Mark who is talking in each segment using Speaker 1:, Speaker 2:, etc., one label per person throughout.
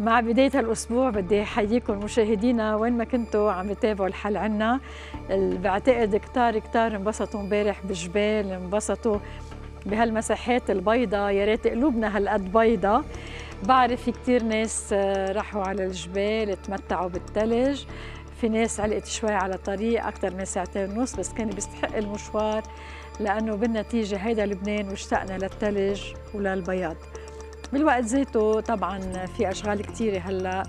Speaker 1: مع بداية هالأسبوع بدي أحييكم مشاهدينا وين ما كنتوا عم تتابعوا الحل عنا. بعتقد كتار كتار انبسطوا امبارح بالجبال انبسطوا بهالمساحات البيضاء. يا ريت قلوبنا هالقد بيضاء. بعرف في كتير ناس راحوا على الجبال تمتعوا بالثلج في ناس علقت شوي على طريق أكثر من ساعتين ونص بس كان بيستحق المشوار لأنه بالنتيجة هيدا لبنان واشتقنا للثلج وللبياض. بالوقت ذاته طبعا في أشغال كثيره هلأ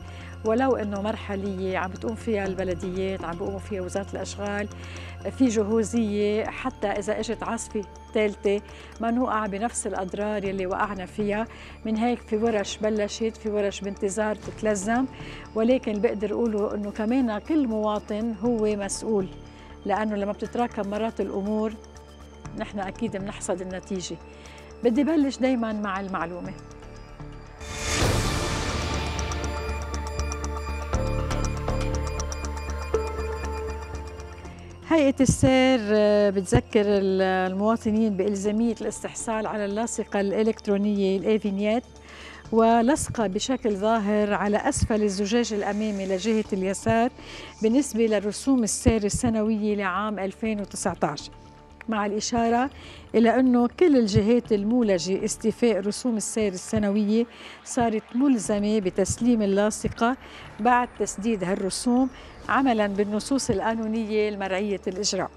Speaker 1: ولو إنه مرحلية عم بتقوم فيها البلديات عم بيقوموا فيها وزارة الأشغال في جهوزية حتى إذا إجت عاصفة ثالثه ما نوقع بنفس الأضرار يلي وقعنا فيها. من هيك في ورش بلشت في ورش بانتظار تتلزم ولكن بقدر أقوله إنه كمان كل مواطن هو مسؤول لأنه لما بتتراكم مرات الأمور نحن أكيد بنحصد النتيجة. بدي بلش دائما مع المعلومة. هيئة السير بتذكر المواطنين بإلزامية الاستحصال على اللاصقة الإلكترونية الإيفينيت ولصقة بشكل ظاهر على أسفل الزجاج الأمامي لجهة اليسار بالنسبة لرسوم السير السنوية لعام 2019 مع الإشارة إلى أنه كل الجهات المولجة استيفاء رسوم السير السنوية صارت ملزمة بتسليم اللاصقة بعد تسديد هالرسوم عملا بالنصوص القانونية المرعية الإجراء.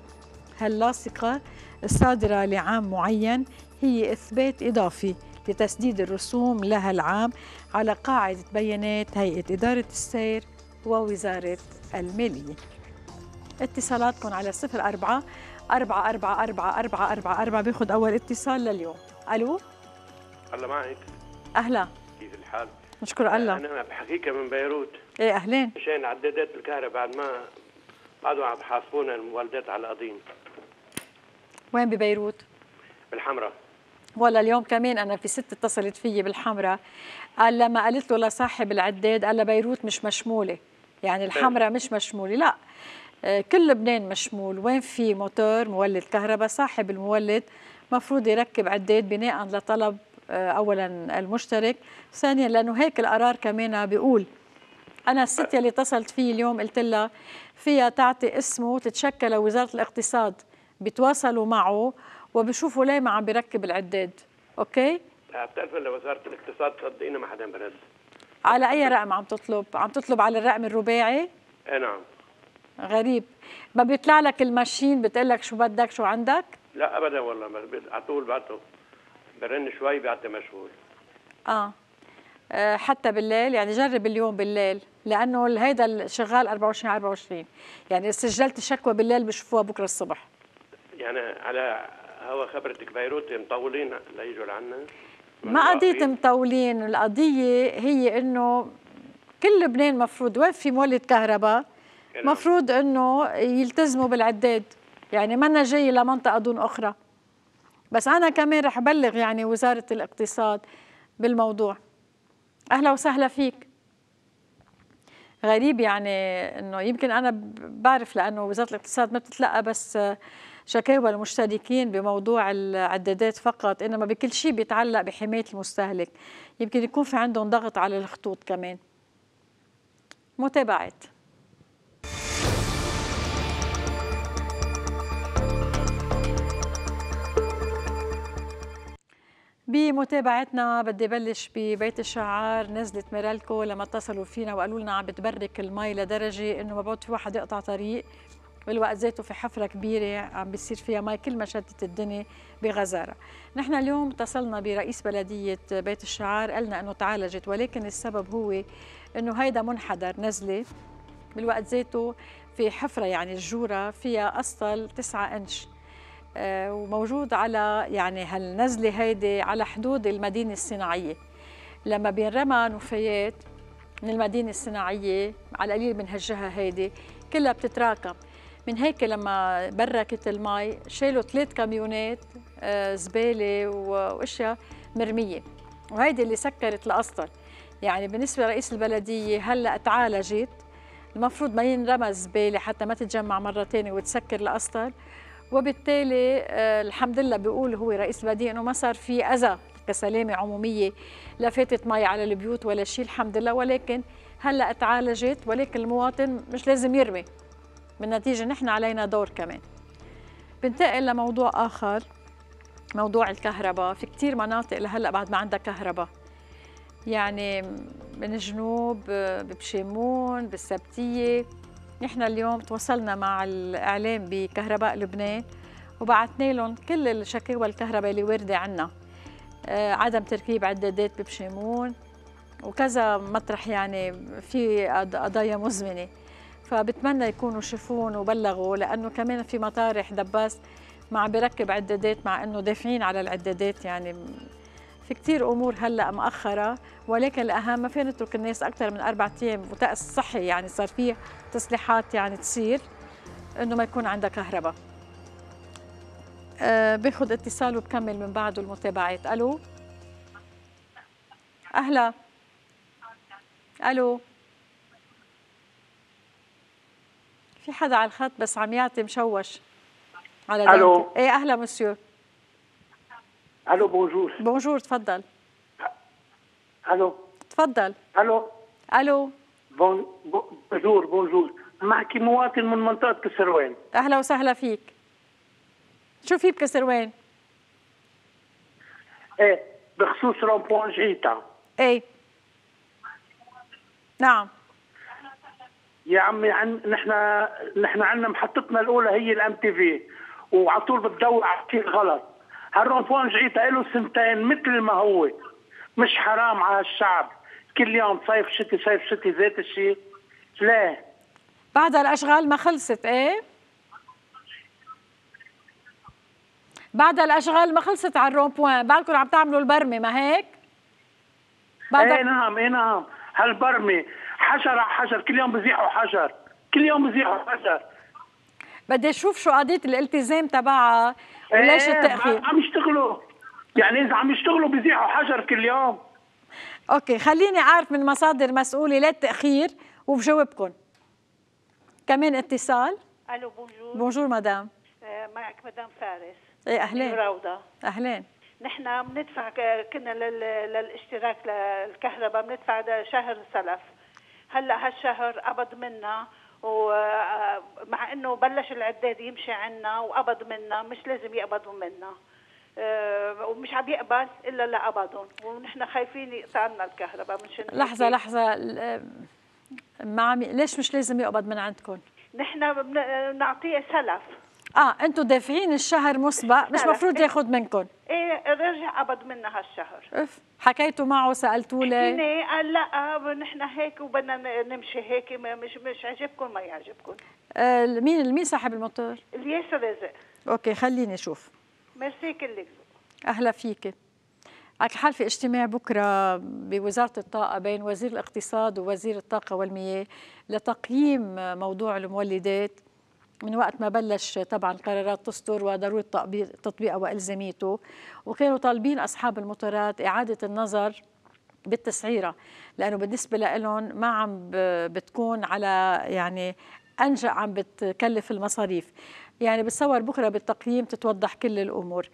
Speaker 1: هاللاصقة الصادرة لعام معين هي إثبات إضافي لتسديد الرسوم لها العام على قاعدة بيانات هيئة إدارة السير ووزارة المالية. اتصالاتكم على 04 أربعة أربعة أربعة أربعة أربعة أربعة بياخد أول اتصال لليوم. ألو؟
Speaker 2: الله معك.
Speaker 1: أهلا.
Speaker 2: كيف الحال؟
Speaker 1: نشكر الله.
Speaker 2: أنا بحكيك من بيروت.
Speaker 1: إيه أهلين.
Speaker 2: مشان عدادات الكهرباء بعد ما بعدوا عم بحاسبونا المولدات على القضيم
Speaker 1: وين ببيروت؟
Speaker 2: بالحمراء.
Speaker 1: والله اليوم كمان أنا في ست اتصلت فيي بالحمراء. قال لما قلت له لصاحب العداد قال بيروت مش مشمولة. يعني الحمراء مش مشمولة. لا آه، كل لبنان مشمول. وين في موتور مولد كهرباء؟ صاحب المولد مفروض يركب عداد بناء لطلب آه، اولا المشترك ثانيا لأنه هيك القرار كمان بيقول أنا الست يلي اتصلت فيه اليوم قلت لها فيها تعطي اسمه تتشكل لوزارة الاقتصاد بيتواصلوا معه وبشوفوا ليه ما عم بيركب العداد أوكي؟
Speaker 2: بتعرف لوزاره الاقتصاد صدقينا ما حدا برد
Speaker 1: على أي رقم عم تطلب؟ عم تطلب على الرقم الرباعي؟
Speaker 2: إيه نعم.
Speaker 1: غريب. ما بيطلع لك ال machine بتقول لك شو بدك شو عندك؟
Speaker 2: لا ابدا والله على طول بعته. برن شوي بعته مشغول.
Speaker 1: آه. حتى بالليل يعني جرب اليوم بالليل لأنه هيدا شغال 24 24 يعني سجلت الشكوى بالليل بشوفوها بكرة الصبح.
Speaker 2: يعني على هوا خبرتك بيروت مطولين ليجوا لعنا؟
Speaker 1: ما قضية مطولين. القضية هي إنه كل لبنان مفروض وين في مولد كهرباء؟ نعم. مفروض إنه يلتزموا بالعداد. يعني ما جاي لمنطقة دون أخرى. بس أنا كمان رح ابلغ يعني وزارة الاقتصاد بالموضوع. أهلا وسهلا فيك. غريب يعني إنه يمكن أنا بعرف لأنه وزارة الاقتصاد ما بتتلقى بس شكاوى المشتركين بموضوع العدادات فقط إنما بكل شيء بيتعلق بحماية المستهلك. يمكن يكون في عندهم ضغط على الخطوط كمان. متابعات. بمتابعتنا. بدي بلش ببيت الشعار. نزلت ميرالكو لما اتصلوا فينا وقالوا لنا عم بتبرك المي لدرجة إنه ما بعد في واحد يقطع طريق بالوقت ذاته في حفرة كبيرة عم بيصير فيها مي كل ما شدت الدنيا بغزارة. نحن اليوم اتصلنا برئيس بلدية بيت الشعار. قالنا إنه تعالجت ولكن السبب هو إنه هيدا منحدر نزلة بالوقت ذاته في حفرة يعني الجورة فيها أسطل 9 إنش. آه، وموجود على يعني هالنزلة هيدي على حدود المدينة الصناعية. لما بينرمى نفايات من المدينة الصناعية على القليل من هالجهة هيدي كلها بتتراكم. من هيك لما بركت المي شالوا ثلاث كاميونات آه، زبالة وأشياء مرمية. وهيدي اللي سكرت الاسطل يعني بالنسبة لرئيس البلدية هلأ تعالجت. المفروض ما ينرمى الزبالة حتى ما تتجمع مرة ثانية وتسكر الاسطل وبالتالي آه، الحمد لله بيقول هو رئيس البلديه إنه ما صار في أذى كسلامة عمومية لا فاتت مي على البيوت ولا شيء الحمد لله. ولكن هلأ تعالجت ولكن المواطن مش لازم يرمي. بالنتيجة نحن علينا دور كمان. بنتقل لموضوع آخر موضوع الكهرباء. في كتير مناطق لهلأ بعد ما عندها كهرباء. يعني من الجنوب ببشيمون بالسبتية. نحن اليوم تواصلنا مع الإعلام بكهرباء لبنان وبعثنا لهم كل الشكاوى الكهرباء اللي وارده عنا. آه، عدم تركيب عدادات ببشيمون وكذا مطرح يعني في قضايا مزمنة. فبتمنى يكونوا شافون وبلغوا لأنه كمان في مطارح دباس ما عم بركب عدادات مع إنه دافعين على العدادات يعني في كثير أمور هلأ مؤخرة ولكن الأهم ما فينا نترك الناس أكثر من أربع أيام وتأس صحي يعني صار في تصليحات يعني تصير إنه ما يكون عندها كهرباء. أه باخذ اتصال وبكمل من بعده المتابعات. ألو؟ أهلا. ألو؟ في حدا على الخط بس عم يعطي مشوش
Speaker 3: على ألو.
Speaker 1: إيه أهلا مسيو.
Speaker 3: ألو بونجور
Speaker 1: بونجور تفضل
Speaker 3: ألو
Speaker 1: تفضل
Speaker 3: ألو
Speaker 1: ألو
Speaker 3: bon bonjour bonjour معك مواطن من منطقه كسروان
Speaker 1: أهلا وسهلا فيك شو في بكسروان؟
Speaker 3: إيه بخصوص rond-point جعيتا
Speaker 1: إيه نعم
Speaker 3: يا عمي عن نحن نحن عندنا محطتنا الاولى هي ال MTV وعلى طول بتدور على شيء غلط هالرونفوان جيتا له سنتين مثل ما هو؟ مش حرام على الشعب. كل يوم صيف شتي صيف شتي ذات الشيء ليه؟
Speaker 1: بعد الأشغال ما خلصت إيه؟ بعد الأشغال ما خلصت على الرومبوان بعدكم عم تعملوا البرمه ما هيك؟
Speaker 3: بعد إيه نعم إيه نعم. هالبرمه حجر على حجر كل يوم بزيحوا حجر كل يوم بزيحوا حجر
Speaker 1: بدي أشوف شو قضية الالتزام تبعها. وليش
Speaker 3: إيه
Speaker 1: التأخير؟
Speaker 3: عم يشتغلوا. يعني إذا عم يشتغلوا بزيحوا حجر كل يوم
Speaker 1: أوكي خليني أعرف من مصادر مسؤولة للتأخير وبجاوبكم كمان اتصال.
Speaker 4: ألو bonjour.
Speaker 1: bonjour مدام.
Speaker 4: آه، معك مدام فارس.
Speaker 1: إيه أهلين.
Speaker 4: روضة.
Speaker 1: أهلين.
Speaker 4: نحن بندفع كنا للاشتراك للكهرباء بندفع شهر سلف. هلأ هالشهر قبض منا ومع إنه بلش العداد يمشي عنا وقبض منا مش لازم يقبضوا منا آه، ومش عم يقبض إلا لقبضهم ونحن خايفين يقطع لنا الكهرباء مش
Speaker 1: لحظة لحظة ما عم ليش مش لازم يقبض من عندكم؟
Speaker 4: نحن بنعطيه سلف
Speaker 1: آه أنتم دافعين الشهر مسبق مش مفروض ياخذ منكم.
Speaker 4: إيه رجع قبض منا هالشهر
Speaker 1: أف حكيتوا معه سألتوه
Speaker 4: ليه؟ قال لا نحن هيك وبدنا نمشي هيك مش مش عجبكم ما يعجبكم.
Speaker 1: آه مين مين صاحب الموتور؟
Speaker 4: الياس رزق.
Speaker 1: أوكي خليني أشوف.
Speaker 4: ميرسي كلك.
Speaker 1: أهلا فيك. على حال في اجتماع بكرة بوزارة الطاقة بين وزير الاقتصاد ووزير الطاقة والمياه لتقييم موضوع المولدات. من وقت ما بلش طبعا قرارات تصدر وضرورة تطبيقها والزاميته وكانوا طالبين أصحاب الموتورات إعادة النظر بالتسعيرة لأنه بالنسبة لهم ما عم بتكون على يعني أنجا عم بتكلف المصاريف. يعني بتصور بكرة بالتقييم تتوضح كل الأمور.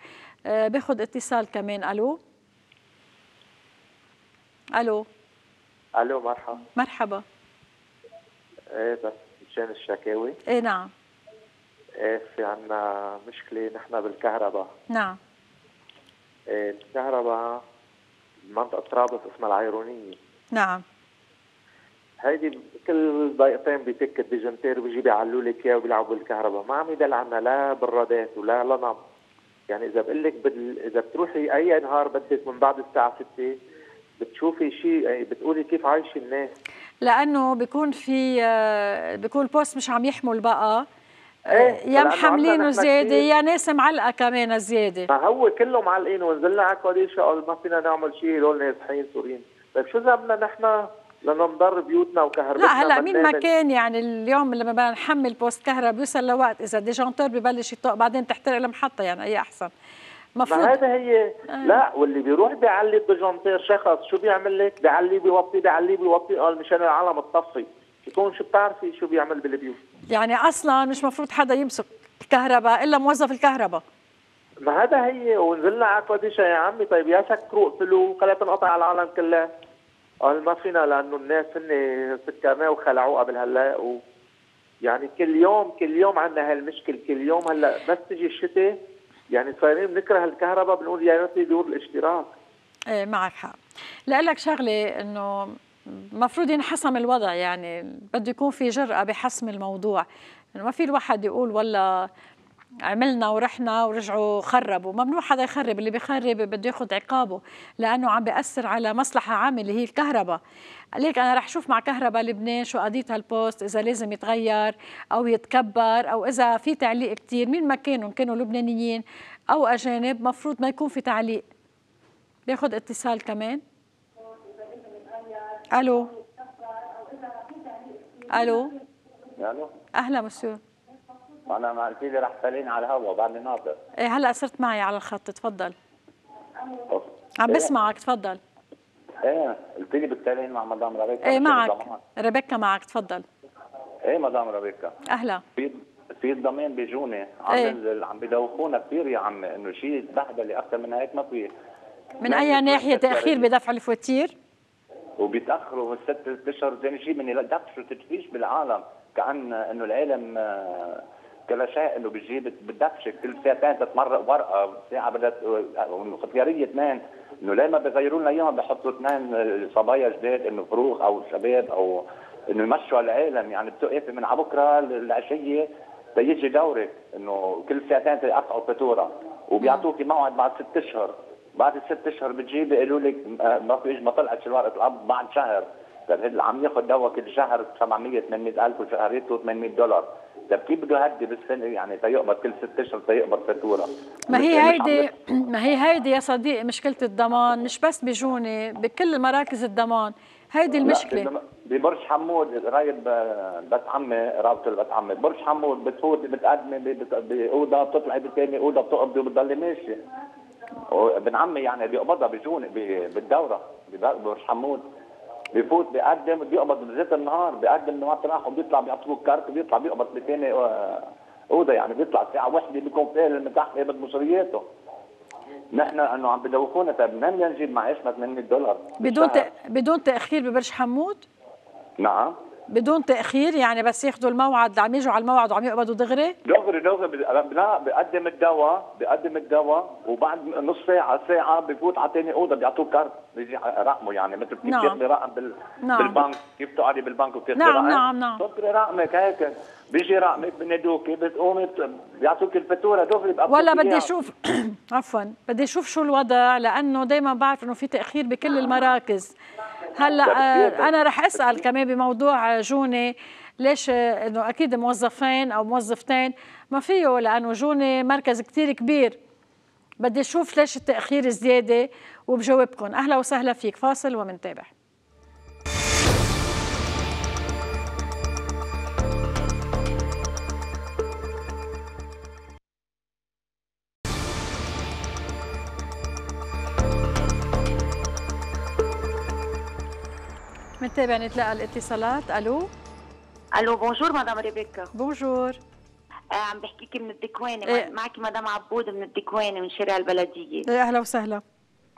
Speaker 1: أه باخذ اتصال كمان. ألو؟ ألو؟
Speaker 5: ألو مرحبا.
Speaker 1: مرحبا.
Speaker 5: إيه بس مشان الشكاوي.
Speaker 1: إيه نعم.
Speaker 5: في عنا مشكلة نحن بالكهرباء.
Speaker 1: نعم.
Speaker 5: إيه الكهرباء منطقة طرابلس اسمها العيرونية.
Speaker 1: نعم.
Speaker 5: هيدي كل دقيقتين بيتك الديجنتير بيجي بيعلوا لك إياه وبيلعبوا بالكهرباء. ما عم يدل عنا لا برادات ولا لنب يعني إذا بقول لك بدل... إذا بتروحي أي نهار بدك من بعد الساعة 6 بتشوفي شيء يعني بتقولي كيف عايش الناس.
Speaker 1: لأنه بيكون في آه، بيكون ال poste مش عم يحمل بقى. إيه يا محملينه زيادة يا ناس معلقه كمان زياده
Speaker 5: ما هو كله معلقين ونزلنا على قاديشا قال ما فينا نعمل شيء هدول نازحين سوريين. طيب شو ذنبنا نحن لأنه نضر بيوتنا وكهربتنا؟
Speaker 1: لا هلا مين ما كان يعني اليوم لما بدنا نحمل poste كهرباء بيوصل لوقت إذا disjoncteur ببلش يطق بعدين تحترق المحطة يعني أي أحسن.
Speaker 5: مفروض. ما هذا هي. آه. لا واللي بيروح بيعلي ال disjoncteur شخص. شو بيعمل لك؟ بيعلي بيوطي بيعلي بيوطي. قال مشان العالم تطفي يكون شو بتعرفي شو بيعمل بالبيوت؟
Speaker 1: يعني أصلا مش مفروض حدا يمسك الكهرباء إلا موظف الكهرباء.
Speaker 5: ما هذا هي ونزلنا على كوديشا يا عمي. طيب يا سكروا اقفلوا خليها تنقطع على العالم كلها قال ما فينا لأنه الناس هن سكرناه وخلعوه قبل هلا و يعني كل يوم كل يوم عندنا هالمشكل. كل يوم هلا بس تجي الشتاء يعني صايرين بنكره الكهرباء بنقول يا ريت يدور الاشتراك.
Speaker 1: إيه معك حق. لك شغلة إنه المفروض ينحسم الوضع يعني بده يكون في جرأة بحسم الموضوع. يعني ما في الواحد يقول والله عملنا ورحنا ورجعوا خربوا. ممنوع حدا يخرب اللي بيخرب بده ياخذ عقابه لأنه عم بيأثر على مصلحة عامة اللي هي الكهرباء. عليك أنا رح أشوف مع كهرباء لبنان شو قضية هالبوست إذا لازم يتغير أو يتكبر أو إذا في تعليق كثير مين ما كانوا كانوا لبنانيين أو أجانب مفروض ما يكون في تعليق. بياخذ اتصال كمان. ألو. ألو.
Speaker 6: ألو.
Speaker 1: أهلا مسيو.
Speaker 6: أنا ما قلت لي رح تسأليني على الهوا بعدني ناطر
Speaker 1: إيه هلا صرت معي على الخط تفضل. عم بسمعك تفضل.
Speaker 6: إيه قلت لي بتسأليني مع مدام ربيكا
Speaker 1: إيه معك. ريبيكا معك تفضل.
Speaker 6: إيه مدام ربيكا
Speaker 1: أهلا.
Speaker 6: في في الضمان بيجوني. عم
Speaker 1: إيه؟
Speaker 6: بنزل عم بيدوخونا كثير يا عمي إنه شيء بهدله أكثر من هيك ما في.
Speaker 1: من أي ناحية؟ تأخير بدفع الفواتير.
Speaker 6: وبيتأخروا ست اشهر ثاني شيء من يدفشوا تدفيش بالعالم كأن إنه العالم آه، كل شيء إنه بيجيب بتدفشك كل ساعتين تتمرق ورقة ساعة بدها اختياريه اثنين. إنه ليه ما بيغيروا لنا إياهم؟ بحطوا اثنين آه، صبايا جداد إنه فروخ أو شباب أو إنه يمشوا العالم. يعني بتوقفي من على بكرة العشية تيجي دورك إنه كل ساعتين تقطعوا فاتورة. وبيعطوكي موعد بعد ست أشهر. بعد الست أشهر بتجي بيقولوا لك آه، ما فيش ما طلعت ورقه القبض بعد شهر. طيب هذا عم ياخذ دواء كل شهر 700 800 ألف وشهريته 800 دولار. طيب كيف بده يهدي بالسنه يعني تيقبض كل ست أشهر تيقبض فاتورة.
Speaker 1: ما هي هيدي ما هي هيدي يا صديقي مشكلة الضمان مش بس بجوني بكل مراكز الضمان. هيدي المشكلة.
Speaker 6: بب- ببرج حمود قريب آه، بيت عمي رابطة بيت عمي. برج حمود بتفوتي بتقدمي بأوضة بتطلعي بثاني اوضه بتقبضي وبتضلي ماشي وابن عمي يعني بيقبضها بجون بالدورة ببرج حمود بفوت بيقدم بيقبض بزيت النهار بيقدم مطرح وبيطلع بيعطوه كارت بيطلع بيقبض بثاني آه، أوضة يعني بيطلع ساعة واحدة بيكون فاهم تحت قابض مصرياته. نحن إنه عم بدوخونا طيب منين نجيب معيشنا 800 دولار؟
Speaker 1: بدون؟ ت... بدون تأخير ببرج حمود؟
Speaker 6: نعم.
Speaker 1: بدون تأخير يعني بس ياخذوا الموعد عم يجوا على الموعد وعم يقبضوا دغري
Speaker 6: دغري دغري لا بقدم الدواء بقدم الدواء وبعد نص ساعة ساعة بفوت على ثاني أوضة بيعطوه كارت بيجي رقمه يعني مثل كيف
Speaker 1: نعم.
Speaker 6: تاخذي رقم بال...
Speaker 1: نعم.
Speaker 6: بالبنك كيف تقعدي بالبنك وتاخذي
Speaker 1: نعم،
Speaker 6: رقم
Speaker 1: نعم، نعم.
Speaker 6: تذكري رقمك هيك بيجي رقمك بندوكي بتقومي بت- بيعطوك الفاتورة دغري
Speaker 1: ولا بدي. أشوف عفوا بدي أشوف شو الوضع لأنه دائما بعرف إنه في تأخير بكل المراكز هلا؟ آه، أنا رح أسأل كمان بموضوع آه، جوني ليش آه، إنه أكيد موظفين أو موظفتين ما فيه لأنه جوني مركز كتير كبير. بدي أشوف ليش التأخير زيادة وبجاوبكم أهلا وسهلا فيك فاصل ومنتابع. منتابع نتلاقى الاتصالات. ألو؟
Speaker 7: ألو bonjour مدام ريبيكا.
Speaker 1: bonjour.
Speaker 7: آه عم بحكيكي من الدكواني
Speaker 1: إيه.
Speaker 7: معك مدام عبود من الدكواني من شارع البلدية.
Speaker 1: إيه، أهلا وسهلا.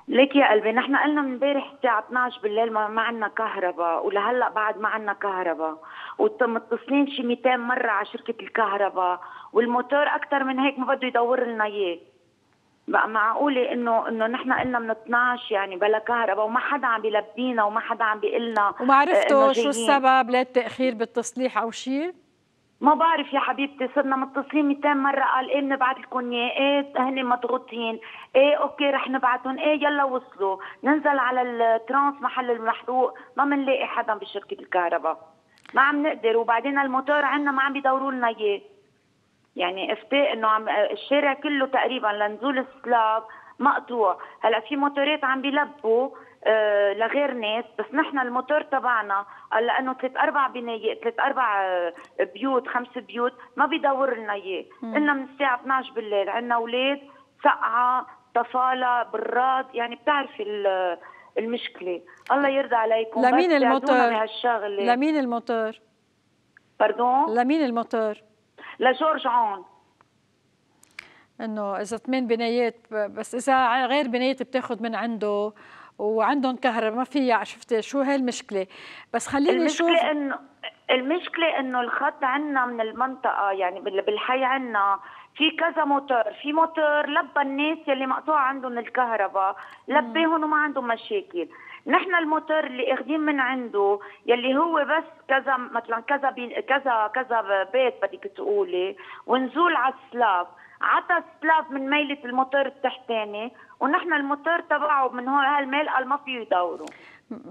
Speaker 7: ليك يا قلبي نحن قلنا من امبارح الساعة 12 بالليل ما, ما عندنا كهرباء ولهلأ بعد ما عندنا كهرباء. ومتصلين شي 200 مرة على شركة الكهرباء والموتور أكثر من هيك ما بده يدور لنا إياه. معقولة انه إنه نحن قلنا من 12 يعني بلا كهرباء وما حدا عم بيلبينا وما حدا عم بيقلنا
Speaker 1: وما عرفتوا شو. السبب للتأخير بالتصليح أو شيء
Speaker 7: ما بعرف يا حبيبتي صرنا متصلين 200 مرة قال إيه بنبعت لكم إياه؟ إيه هن مضغوطين؟ إيه أوكي رح نبعتهم إيه يلا وصلوا. ننزل على ال trans محل المحروق ما بنلاقي حدا بشركة الكهرباء. ما عم نقدر وبعدين الموتور عندنا ما عم بيدوروا لنا إياه. يعني en fait إنه عم الشارع كله تقريبا لنزول السلاف مقطوع. هلأ في موتورات عم بيلبوا آه لغير ناس بس نحن الموتور تبعنا قال لأنه ثلاث أربع بنايات ثلاث أربع آه، بيوت خمس بيوت ما بيدور لنا إياه. قلنا من الساعة 12 بالليل عندنا أولاد سقعة طفالة براد يعني بتعرفي ال- المشكلة. الله يرضى عليكم
Speaker 1: لمين الموتور؟ لمين الموتور؟
Speaker 7: باردون
Speaker 1: لمين الموتور؟
Speaker 7: لجورج عون.
Speaker 1: إنه إذا ثمان بنايات بس إذا غير بنايات بتاخذ من عنده وعندهم كهرباء ما في شفت شو هي المشكلة بس خليني أشوف
Speaker 7: المشكلة انه المشكلة إنه الخط عندنا من المنطقة يعني بالحي عندنا في كذا موتور في موتور لبى الناس يلي مقطوع عندهم الكهرباء لبيهم وما عندهم مشاكل. نحن الموتور اللي اخذين من عنده يلي هو بس كذا مثلا كذا كذا كذا بيت بدك تقولي ونزول على السلاف. عطى سلاف من ميلة الموتور التحتاني ونحن الموتور تبعه من هون هالميل قال ما فيه يدوروا.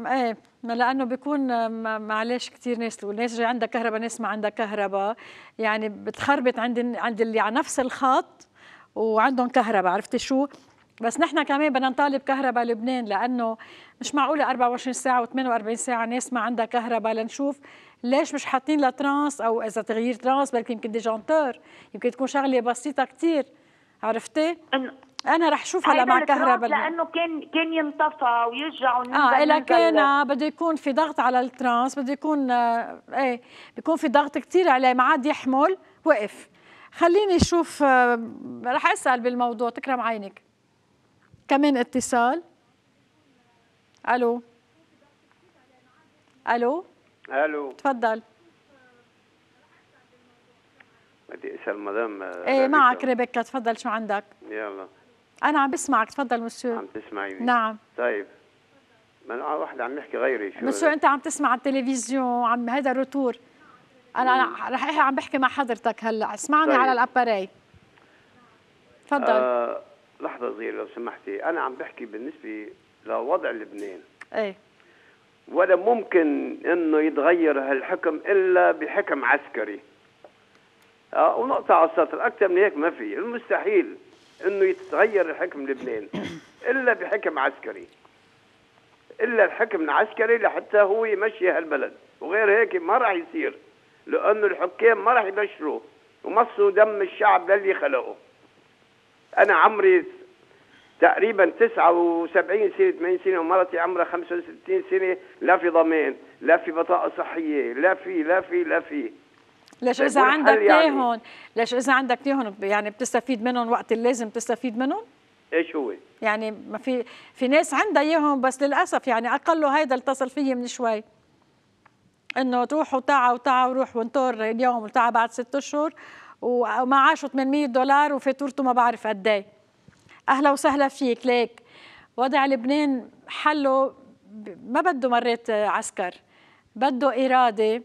Speaker 1: إيه لأنه بيكون معلش كثير ناس والناس اللي عندها كهرباء ناس ما عندها كهرباء. يعني بتخربط عند عند اللي على نفس الخط وعندهم كهرباء عرفتي شو؟ بس نحن كمان بدنا نطالب كهرباء لبنان لأنه مش معقولة 24 ساعة و48 ساعة ناس ما عندها كهرباء لنشوف ليش مش حاطين لها trans أو إذا تغيير trans بلكي يمكن disjoncteur يمكن تكون شغلة بسيطة كثير عرفتي؟ أنا رح أشوف هلا مع كهرباء
Speaker 7: لأنه كان كان ينطفى ويرجع
Speaker 1: آه الا كان بده يكون في ضغط على الترانس بده يكون آه إيه بيكون في ضغط كثير عليه ما عاد يحمل وقف. خليني أشوف آه رح أسأل بالموضوع تكرم عينك. كمان اتصال. ألو. ألو.
Speaker 2: ألو.
Speaker 1: تفضل.
Speaker 2: بدي أسأل مدام
Speaker 1: إيه معك ريبيكا تفضل. شو عندك؟
Speaker 2: يلا.
Speaker 1: أنا عم بسمعك تفضل. مسيو
Speaker 2: عم تسمعيني؟
Speaker 1: نعم.
Speaker 2: طيب. ما واحد عم يحكي غيري
Speaker 1: شو؟ مسيو أنت عم تسمع على التلفزيون عم هذا retour أنا أنا رح عم بحكي مع حضرتك هلأ. اسمعني طيب. على ال appareil. تفضل.
Speaker 2: آه لحظة صغيرة لو سمحتي. أنا عم بحكي بالنسبة لوضع لبنان.
Speaker 1: إيه.
Speaker 2: ولا ممكن إنه يتغير هالحكم إلا بحكم عسكري. آه ونقطع على السطر. أكثر من هيك ما في. المستحيل إنه يتغير الحكم لبنان. إلا بحكم عسكري. إلا الحكم العسكري لحتى هو يمشي هالبلد. وغير هيك ما راح يصير. لأنه الحكام ما راح يبشروا ومصوا دم الشعب للي خلقه. أنا عمري تقريبا 79 سنة 80 سنة ومرتي عمرها 65 سنة. لا في ضمان لا في بطاقة صحية لا في لا في لا في.
Speaker 1: ليش إذا عندك يعني؟ ليش إذا عندك تيهون يعني بتستفيد منهم وقت اللازم تستفيد منهم؟
Speaker 2: إيش هو؟
Speaker 1: يعني ما في في ناس عندها إياهم بس للأسف يعني اقله هيدا اتصل فيي من شوي. إنه تروح وتعا وتعا وروح وانطر اليوم وتعا بعد ست أشهر. ومعاشه 800 دولار وفاتورته ما بعرف قد إيه. أهلا وسهلا فيك ليك. وضع لبنان حله ما بده مرات عسكر بده إرادة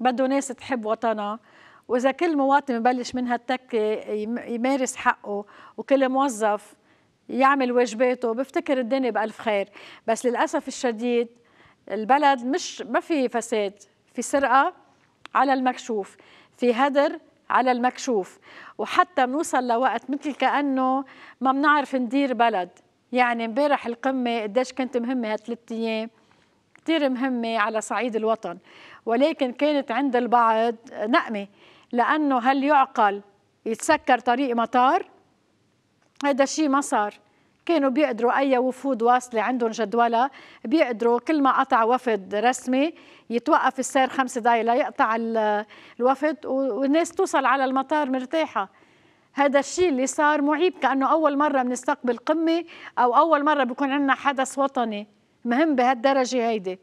Speaker 1: بده ناس تحب وطنها. وإذا كل مواطن يبلش من هالتكه يمارس حقه وكل موظف يعمل واجباته بفتكر الدنيا بألف خير. بس للأسف الشديد البلد مش ما في فساد في سرقة على المكشوف في هدر على المكشوف. وحتى بنوصل لوقت مثل كأنه ما بنعرف ندير بلد. يعني امبارح القمة قديش كانت مهمة هالثلاث أيام. كثير مهمة على صعيد الوطن. ولكن كانت عند البعض نقمة. لأنه هل يعقل يتسكر طريق مطار؟ هذا الشيء ما صار. كانوا بيقدروا أي وفود واصلة عندهم جدولة بيقدروا كل ما قطع وفد رسمي يتوقف السير خمس دقايق ليقطع الوفد والناس توصل على المطار مرتاحة. هذا الشيء اللي صار معيب كأنه أول مرة بنستقبل قمة أو أول مرة بيكون عندنا حدث وطني. مهم بهالدرجة هيدي.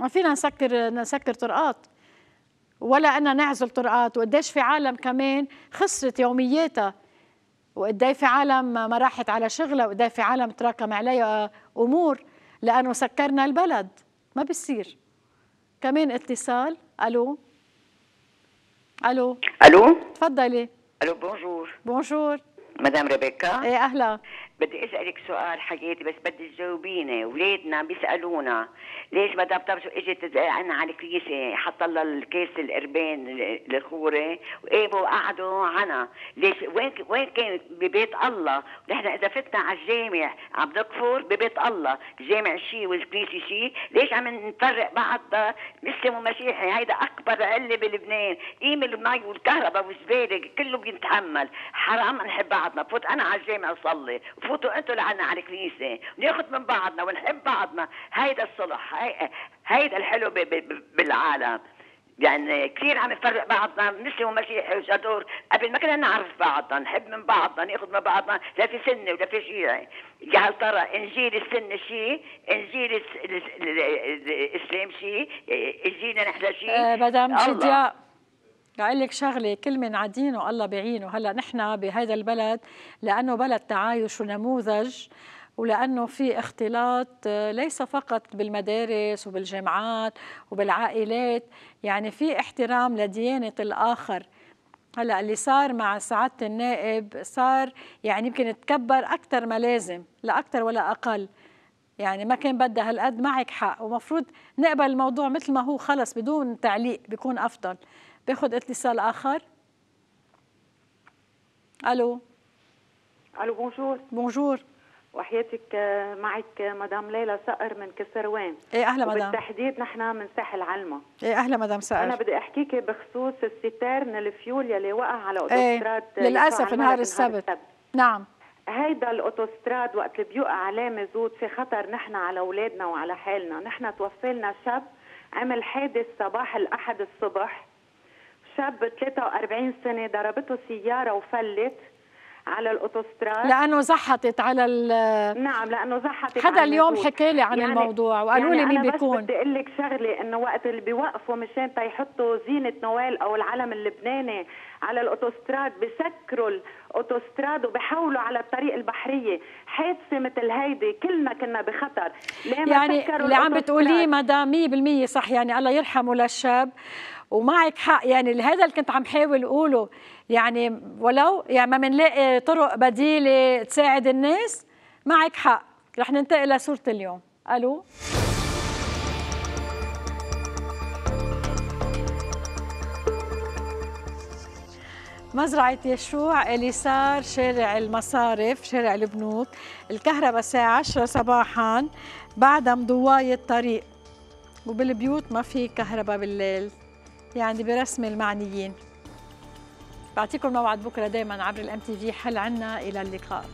Speaker 1: ما فينا نسكر نسكر طرقات. ولا أن نعزل طرقات. وقديش في عالم كمان خسرت يومياتها. وقد في عالم ما راحت على شغلها وقد في عالم تراكم عليها أمور لأنه سكرنا البلد. ما بصير كمان اتصال. ألو؟ ألو؟
Speaker 8: ألو؟
Speaker 1: تفضلي.
Speaker 8: ألو bonjour.
Speaker 1: bonjour.
Speaker 8: madame ريبيكا.
Speaker 1: إيه أهلا.
Speaker 8: بدي أسألك سؤال حياتي بس بدي تجاوبيني. اولادنا بيسألونا ليش مدام طرشو إجت عنا على الكنيسة حط لها الكيس القربان الخوره وقاموا وقعدوا عنا. ليش؟ وين وين كانت ببيت الله. نحن إذا فتنا على الجامع عم نكفر ببيت الله. الجامع شيء والكنيسة شيء ليش عم نفرق بعض؟ مسلم ومسيحي هيدا أكبر علة بلبنان. قيم المي والكهرباء والزبالة كله بيتحمل. حرام نحب بعضنا. فوت أنا على الجامع اصلي فوتوا أنتوا لعنا على الكنيسة وناخذ من بعضنا ونحب بعضنا. هيدا الصلح هي... هيدا الحلو ب... ب... بالعالم. يعني كثير عم نفرق بعضنا مسلم ومسيحي وجدور قبل ما كنا نعرف بعضنا نحب من بعضنا ناخذ من بعضنا. لا في سنه ولا في شيعي يا هل ترى إنجيل السنة شيء؟ إنجيل الإسلام شيء؟ إنجيلنا نحن شيء؟
Speaker 1: آه، مدام
Speaker 8: الله.
Speaker 1: أقول لك شغلة كل من عدينه الله بعينه. هلأ نحن بهذا البلد لأنه بلد تعايش ونموذج ولأنه في اختلاط آه، ليس فقط بالمدارس وبالجامعات وبالعائلات. يعني في احترام لديانة الآخر. هلأ اللي صار مع سعادة النائب صار يعني يمكن تكبر أكثر ما لازم لا أكثر ولا أقل. يعني ما كان بدها هالقد معك حق. ومفروض نقبل الموضوع مثل ما هو خلص بدون تعليق بيكون أفضل. باخذ اتصال آخر؟ ألو؟
Speaker 9: ألو بونجور.
Speaker 1: بونجور.
Speaker 9: وحياتك آه، معك آه، مدام ليلى صقر من كسروان.
Speaker 1: إيه أهلا مدام.
Speaker 9: وبالتحديد نحن من ساحل علمة
Speaker 1: إيه أهلا مدام
Speaker 9: أنا
Speaker 1: سائر
Speaker 9: بدي احكيكي بخصوص ال citerne ال fuel يلي وقع على
Speaker 1: إيه
Speaker 9: أوتوستراد
Speaker 1: للأسف
Speaker 9: يسوع
Speaker 1: نهار السبت. نعم.
Speaker 9: هيدا الأوتوستراد وقت اللي بيوقع عليه مزود في خطر نحن على أولادنا وعلى حالنا. نحن توفى لنا شاب عمل حادث صباح الأحد الصبح. شاب 43 سنة ضربته سيارة وفلت على الأوتوستراد.
Speaker 1: لأنه زحطت على ال-
Speaker 9: نعم لأنه زحت
Speaker 1: حدا اليوم حكى لي عن الموضوع وقالوا لي مين بيكون
Speaker 9: بس بدي أقول لك شغلة إنه وقت اللي بيوقفوا مشان تيحطوا زينة نوال أو العلم اللبناني على الأوتوستراد بسكروا الأوتوستراد وبحولوا على الطريق البحرية. حادثة مثل هيدي كلنا كنا بخطر. ليه ما
Speaker 1: يعني اللي عم بتقوليه؟ مدام 100% صح يعني الله يرحمه للشاب. ومعك حق يعني هذا اللي كنت عم حاول أقوله. يعني ولو يعني ما بنلاقي طرق بديلة تساعد الناس معك حق. رح ننتقل لصورة اليوم. ألو؟ مزرعة يشوع اليسار شارع المصارف شارع البنوك الكهرباء الساعة 10 صباحا بعدها مضواية الطريق. وبالبيوت ما في كهرباء بالليل. يعني برسم المعنيين. بعطيكم موعد بكرة دايما عبر الام تي في حل عنا إلى اللقاء.